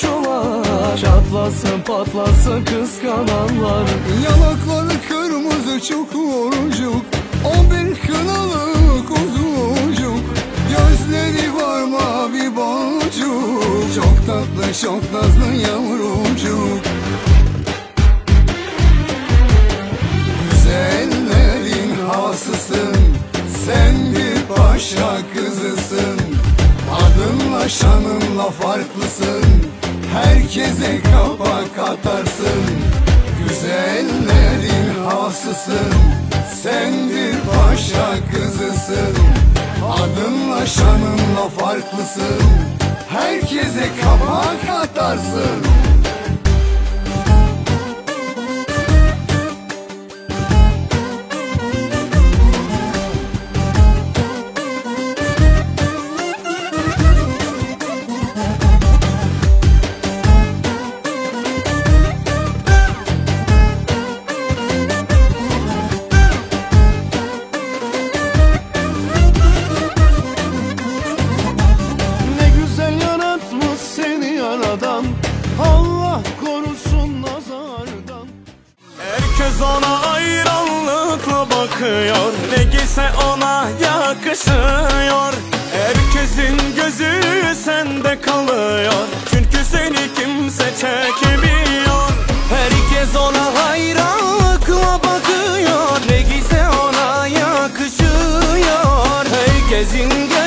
komşular. Çatlasın patlasın kıskananlar. Yanakları kırmızı çukurcuk O bir kınalı kuzucuk Gözleri var mavi boncuk. Çok tatlı çok nazlı yavrucuk. Güzellerin havasısın Sen bir paşa kızısın. Adınla şanınla farklısın Herkese kapak atarsın. Güzellerin havasısın. Sen bir paşa kızısın. Adınla şanınla farklısın. Herkese kapak atarsın Herkes ona hayranlıkla bakıyor. Ne giyse ona yakışıyor. Herkesin gözü sende kalıyor. Çünkü seni kimse çekemiyor. Herkes ona hayranlıkla bakıyor. Ne giyse ona yakışıyor. Herkesin gözü